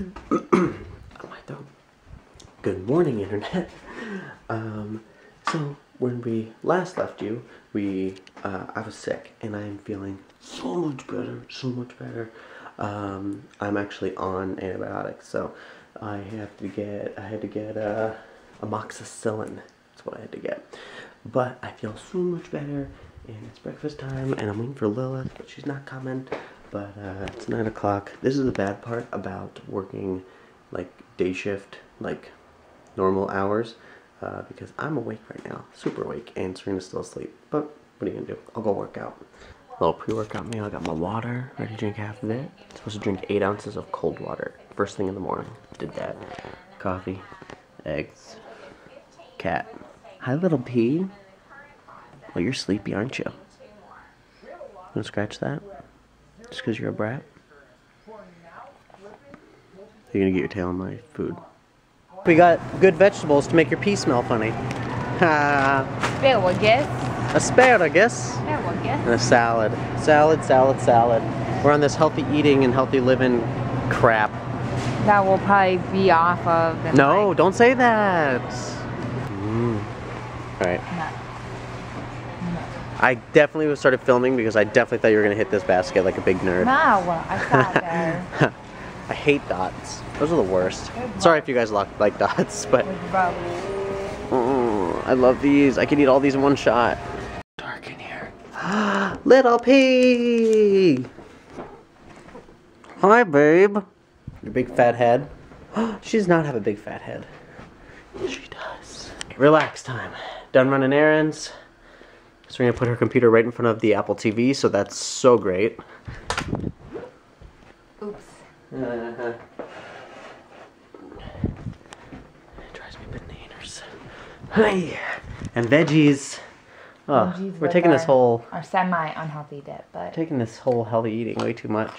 Good morning, internet. Um, so when we last left you, we uh, I was sick and I am feeling so much better, so much better. Um, I'm actually on antibiotics, so I have to get I had to get uh, amoxicillin. That's what I had to get. But I feel so much better, and it's breakfast time, and I'm waiting for Lilith, but she's not coming. But uh, it's nine o'clock. This is the bad part about working like day shift, like normal hours, uh, because I'm awake right now, super awake, and Serena's still asleep. But what are you gonna do? I'll go work out. little pre-workout meal. I got my water, ready to drink half of it. I'm supposed to drink eight ounces of cold water first thing in the morning. Did that. Coffee, eggs, cat. Hi, little pea. Well, you're sleepy, aren't you? Gonna scratch that? Just because you're a brat? You're gonna get your tail on my food. We got good vegetables to make your pee smell funny. Ha! Asparagus. Asparagus. Asparagus. And a salad. Salad, salad, salad. We're on this healthy eating and healthy living crap. That will probably be off of the No, mic. don't say that. Mm. Alright. No. I definitely started filming because I definitely thought you were gonna hit this basket like a big nerd. No, I thought there I hate dots. Those are the worst. Sorry if you guys like, like dots, but was rubber. mm, I love these. I can eat all these in one shot. Dark in here. Little pea. Hi, babe. Your big fat head. she does not have a big fat head. She does. Relax time. Done running errands. So we're gonna put her computer right in front of the Apple TV, so that's so great. Oops. Uh-huh. Drives me bananas. Hey, and veggies. Oh, we're taking this whole Our semi unhealthy dip, but taking this whole healthy eating way too much.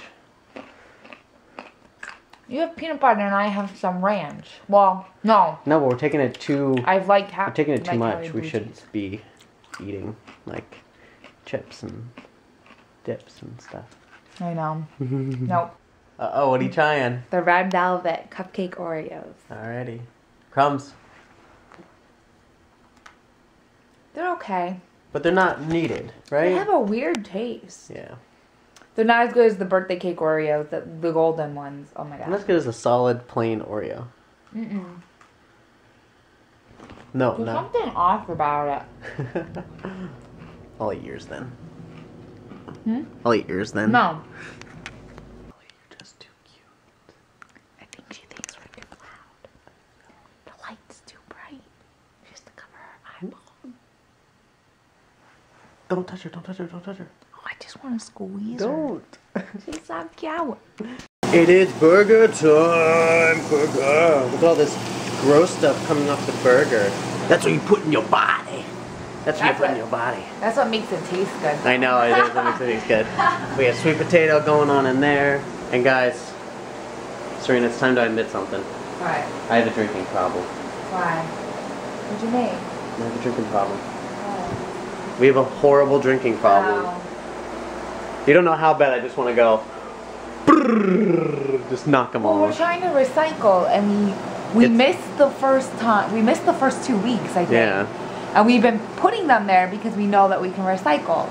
you have peanut butter and I have some ranch. Well, no, No, but we're taking it too. I like We're taking it too much. We should be eating like chips and dips and stuff. I know. nope. Uh oh, what are you trying? The red velvet cupcake Oreos. Alrighty, crumbs, They're okay. but they're not needed, right? They have a weird taste. Yeah. They're not as good as the birthday cake Oreos, the, the golden ones. Oh my god. Not as good as a solid plain Oreo. Mm-mm. No, There's no. something off about it. I'll eat yours then. Hmm? I'll eat yours then. No. You're just too cute. I think she thinks we're too loud. The light's too bright. She has to cover her eyeball. Don't touch her, don't touch her, don't touch her. Oh, I just want to squeeze her. Don't. She's so cute. It is burger time, burger. Look at all this gross stuff coming off the burger. That's what you put in your body. That's what you put in your body. That's what makes it taste good. I know, it is. That makes it taste good. We have sweet potato going on in there. And guys, Serena, it's time to admit something. Why? I have a drinking problem. Why? What'd you make? I have a drinking problem. Oh. We have a horrible drinking problem. Wow. You don't know how bad I just want to go. Just knock them Well, all. we're trying to recycle, and we we It's- missed the first time. We missed the first two weeks, I think. Yeah. And we've been putting them there because we know that we can recycle.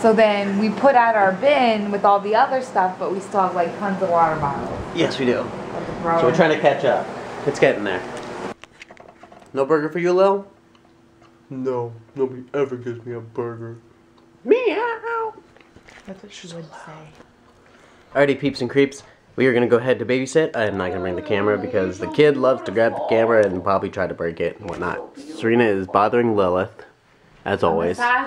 So then we put out our bin with all the other stuff, but we still have like tons of water bottles. Yes, we do. So we're trying to catch up. It's getting there. No burger for you, Lil? No, nobody ever gives me a burger. Meow. That's what she would say. Alrighty, peeps and creeps. We are gonna go ahead to babysit. I'm not gonna bring the camera because the kid loves to grab the camera and probably try to break it and whatnot. Serena is bothering Lilith, as always. Her. I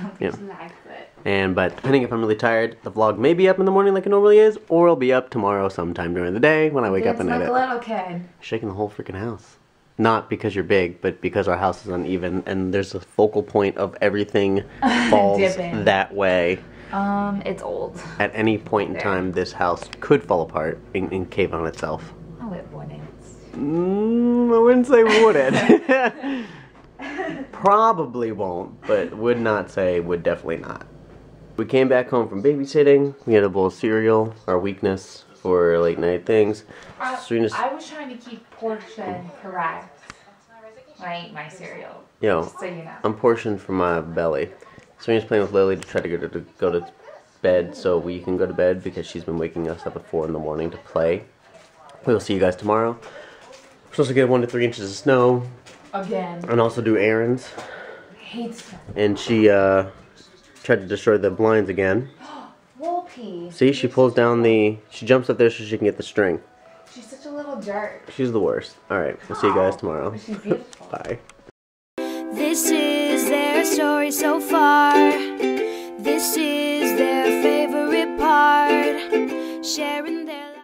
don't think Yep. she likes it. And but depending if I'm really tired, the vlog may be up in the morning like it normally is, or it'll be up tomorrow sometime during the day when I wake up It's and like edit. a little kid. Shaking the whole freaking house. Not because you're big, but because our house is uneven and there's a focal point of everything falls that way. Um, it's old. At any point in There. time, this house could fall apart and, and cave on itself. Oh, it wouldn't. Mm, I wouldn't say would it. Probably won't, but would not say would definitely not. We came back home from babysitting. We had a bowl of cereal, our weakness. for late night things. I, Serena's, I was trying to keep portion correct when I eat my cereal. yo, so you know. I'm portioned for my belly. Serena's playing with Lily to try to get her to go to bed so we can go to bed because she's been waking us up at 4 in the morning to play. We'll see you guys tomorrow. We're supposed to get 1 to 3 inches of snow Again. and also do errands. Hates them. And she uh, tried to destroy the blinds again. Wolpie. See, she pulls down the. She jumps up there so she can get the string. She's such a little jerk. She's the worst. Alright, we'll see you guys tomorrow. She's beautiful. Bye. Story so far. This is their favorite part. Sharing